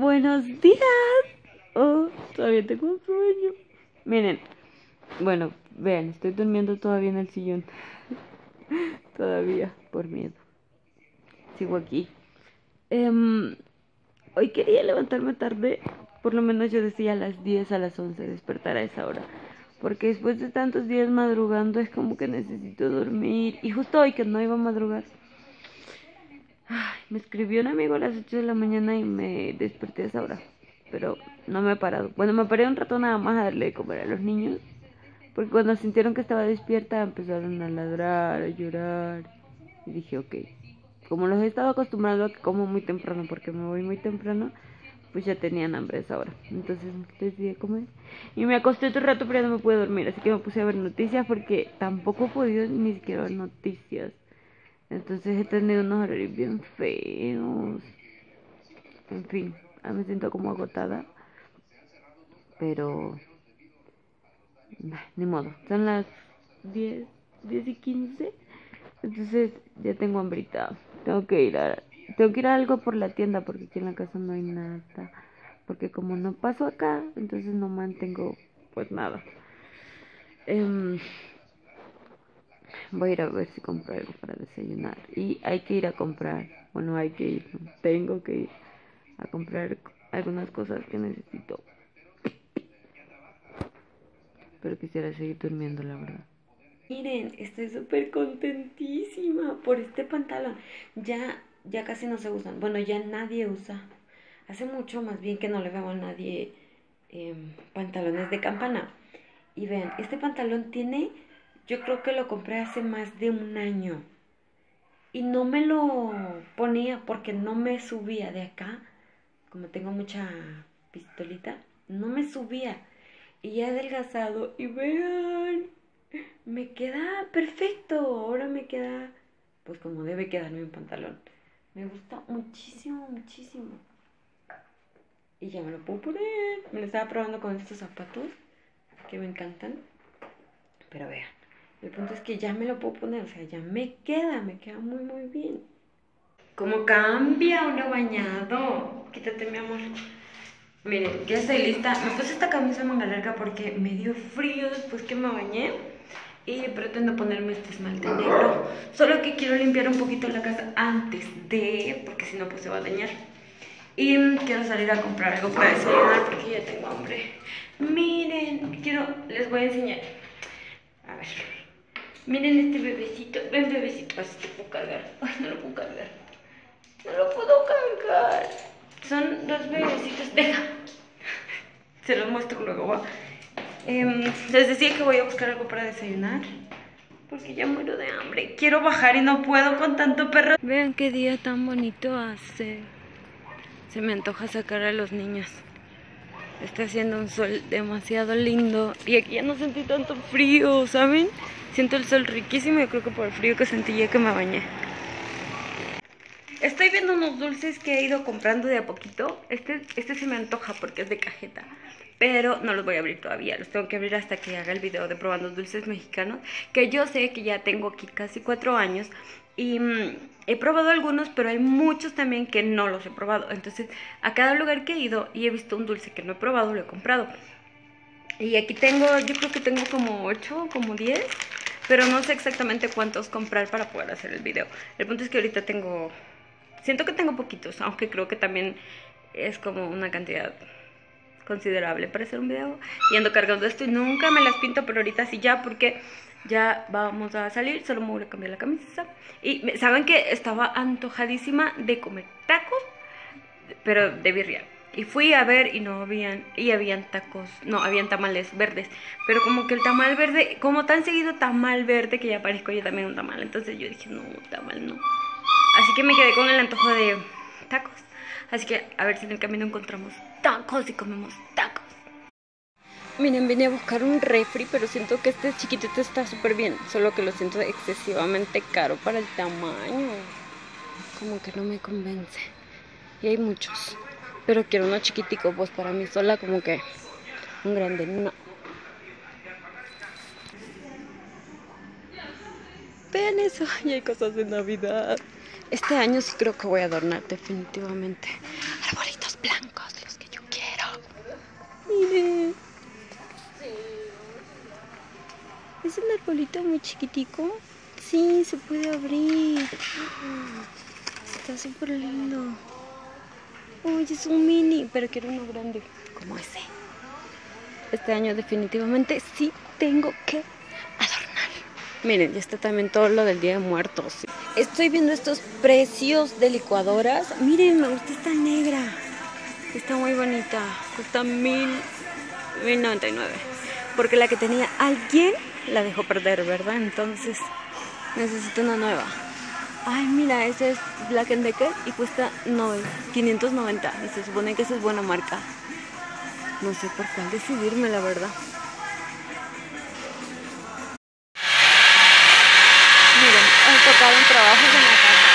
Buenos días. Oh, todavía tengo un sueño. Miren, bueno, vean, estoy durmiendo todavía en el sillón. todavía, por miedo. Sigo aquí. Em, hoy quería levantarme tarde. Por lo menos yo decía a las 10, a las 11, despertar a esa hora. Porque después de tantos días madrugando es como que necesito dormir. Y justo hoy que no iba a madrugar. Me escribió un amigo a las 8 de la mañana y me desperté a esa hora. Pero no me he parado. Bueno, me paré un rato nada más a darle de comer a los niños. Porque cuando sintieron que estaba despierta empezaron a ladrar, a llorar. Y dije, ok. Como los he estado acostumbrando a que como muy temprano porque me voy muy temprano pues ya tenían hambre a esa hora. Entonces di comer. Y me acosté todo el rato, pero ya no me pude dormir. Así que me puse a ver noticias porque tampoco he podido ni siquiera ver noticias. Entonces he tenido unos horarios bien feos. En fin, me siento como agotada. Pero... ni modo. Son las 10, 10 y 15. Entonces ya tengo hambrita. Tengo que ir a tengo que ir a algo por la tienda porque aquí en la casa no hay nada. Porque como no paso acá, entonces no mantengo pues nada. Em, voy a ir a ver si compro algo para desayunar. Y hay que ir a comprar. Bueno, hay que ir. Tengo que ir a comprar algunas cosas que necesito. Pero quisiera seguir durmiendo, la verdad. Miren, estoy súper contentísima por este pantalón. Ya ya casi no se usan. Bueno, ya nadie usa. Hace mucho más bien que no le veo a nadie em, pantalones de campana. Y vean, este pantalón tiene, yo creo que lo compré hace más de un año. Y no me lo ponía porque no me subía de acá. Como tengo mucha pistolita, no me subía. Y ya adelgazado. Y vean, me queda perfecto. Ahora me queda, pues como debe quedarme un pantalón. Me gusta muchísimo, muchísimo. Y ya me lo puedo poner. Me lo estaba probando con estos zapatos que me encantan. Pero vean, el punto es que ya me lo puedo poner. O sea, ya me queda, me queda muy, muy bien. ¿Cómo cambia uno bañado? Quítate, mi amor. Miren, ya estoy lista. Me puse esta camisa manga larga porque me dio frío después que me bañé y pretendo ponerme este esmalte negro. Solo que quiero limpiar un poquito la casa antes de, porque si no pues se va a dañar. Y quiero salir a comprar algo para desayunar porque ya tengo hambre. Miren, quiero, les voy a enseñar. Miren este bebecito. Ven bebecito, así te puedo cargar. Ay, no lo puedo cargar. No lo puedo cargar. Son dos bebecitos. Deja. Se los muestro luego, ¿va? Em, les decía que voy a buscar algo para desayunar. Porque ya muero de hambre. Quiero bajar y no puedo con tanto perro. Vean qué día tan bonito hace. Se me antoja sacar a los niños. Está haciendo un sol demasiado lindo. Y aquí ya no sentí tanto frío, ¿saben? Siento el sol riquísimo. Yo creo que por el frío que sentí ya que me bañé. Estoy viendo unos dulces que he ido comprando de a poquito. Este, este se me antoja porque es de cajeta pero no los voy a abrir todavía, los tengo que abrir hasta que haga el video de probando dulces mexicanos, que yo sé que ya tengo aquí casi cuatro años y mm, he probado algunos, pero hay muchos también que no los he probado, entonces a cada lugar que he ido y he visto un dulce que no he probado, lo he comprado. Y aquí tengo, yo creo que tengo como 8, como 10, pero no sé exactamente cuántos comprar para poder hacer el video. El punto es que ahorita tengo, siento que tengo poquitos, aunque creo que también es como una cantidad considerable para hacer un video y ando cargando esto y nunca me las pinto, pero ahorita sí ya porque ya vamos a salir, solo me voy a cambiar la camisa. Y saben que estaba antojadísima de comer tacos, pero de birria. Y fui a ver y no habían, y habían tacos, no, habían tamales verdes. Pero como que el tamal verde, como tan seguido tamal verde que ya parezco yo también un tamal. Entonces yo dije, no, tamal no. Así que me quedé con el antojo de tacos. Así que a ver si en el camino encontramos tacos y comemos tacos. Miren, vine a buscar un refri, pero siento que este chiquitito está súper bien. Solo que lo siento excesivamente caro para el tamaño. Como que no me convence. Y hay muchos. Pero quiero uno chiquitico, pues para mí sola como que un grande, no. Vean eso, y hay cosas de Navidad. Este año creo que voy a adornar definitivamente. Arbolitos blancos, los que yo quiero. Miren. Es un arbolito muy chiquitico. Sí, se puede abrir. Está súper lindo. Uy, es un mini, pero quiero uno grande como ese. Este año definitivamente sí tengo que adornar. Miren, ya está también todo lo del Día de Muertos. Estoy viendo estos precios de licuadoras. Miren, me gusta esta negra. Está muy bonita. Cuesta mil, mil noventa y nueve. Porque la que tenía alguien la dejó perder, ¿verdad? Entonces necesito una nueva. Ay, mira, esa es Black Decker y cuesta 590. Y se supone que esa es buena marca. No sé por cuál decidirme, la verdad. Miren, han tocado un trabajo en la casa.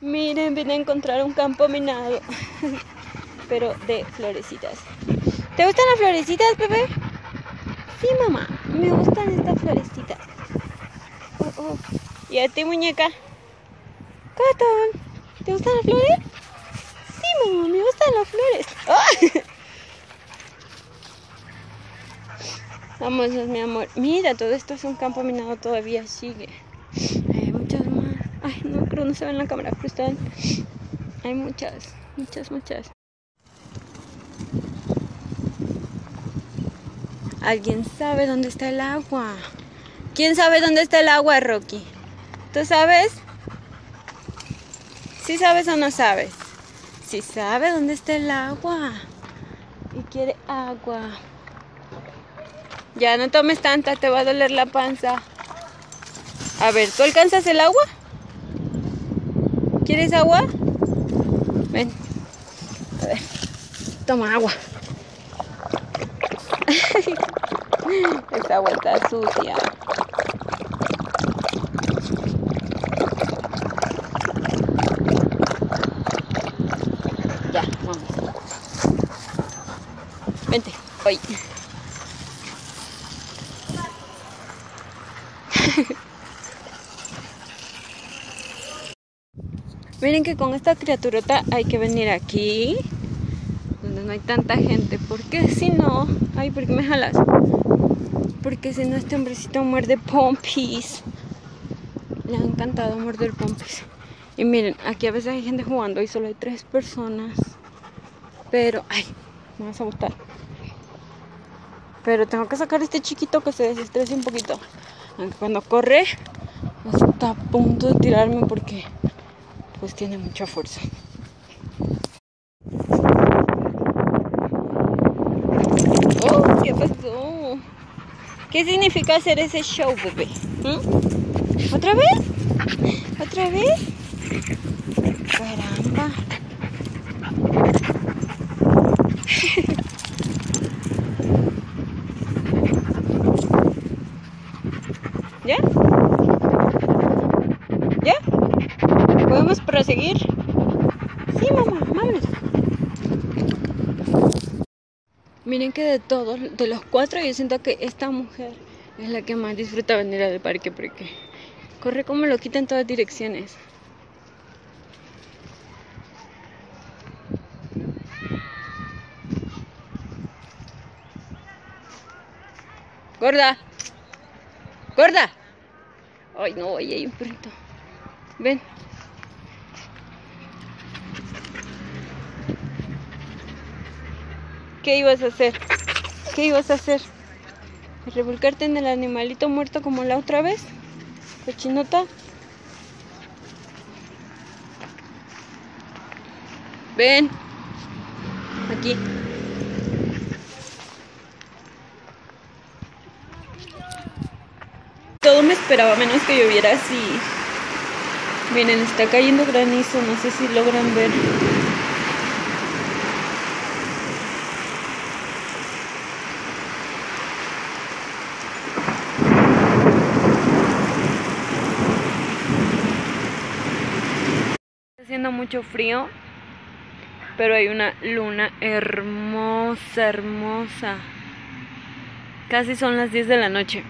Miren, vine a encontrar un campo minado, pero de florecitas. ¿Te gustan las florecitas, bebé? Sí, mamá, me gustan estas florecitas. Oh, oh. ¿Y a ti, muñeca? ¿te gustan las flores? Sí, mamá, me gustan las flores. Vamos, mi amor. Mira, todo esto es un campo minado, todavía sigue. Hay muchas más. Ay, no, creo no se ve en la cámara, pero están. Hay muchas, muchas, muchas. ¿Alguien sabe dónde está el agua? ¿Quién sabe dónde está el agua, Rocky? ¿Tú sabes? ¿Sí sabes o no sabes? Sí sabe dónde está el agua. Y quiere agua. Ya no tomes tanta, te va a doler la panza. A ver, ¿tú alcanzas el agua? ¿Quieres agua? Ven. A ver. Toma agua. Esta agua está sucia. Ya, vamos. Vente, hoy. Miren que con esta criaturota hay que venir aquí donde no hay tanta gente. Porque si no, ay, ¿por qué me jalas? Porque si no, este hombrecito muerde pompis. Le ha encantado morder pompis. Y miren, aquí a veces hay gente jugando y solo hay tres personas. Pero, ay, me vas a gustar. Pero tengo que sacar este chiquito que se desestrese un poquito. Aunque cuando corre, está a punto de tirarme porque pues tiene mucha fuerza. ¿Qué pasó? ¿Qué significa hacer ese show, bebé? ¿Mm? ¿Otra vez? ¿Otra vez? Caramba. ¿Ya? ¿Ya? ¿Podemos proseguir? Sí, mamá, vámonos. Miren que de todos, de los cuatro, yo siento que esta mujer es la que más disfruta venir al parque porque corre como lo quita en todas direcciones. Gorda. Gorda. Ay, no, ahí hay un perrito. Ven. ¿Qué ibas a hacer? ¿Qué ibas a hacer? ¿Revolcarte en el animalito muerto como la otra vez? ¿Cochinota? Ven. Aquí. Todo me esperaba menos que lloviera así. Miren, está cayendo granizo, no sé si logran ver. Mucho frío, pero hay una luna hermosa, hermosa. Casi son las 10 de la noche.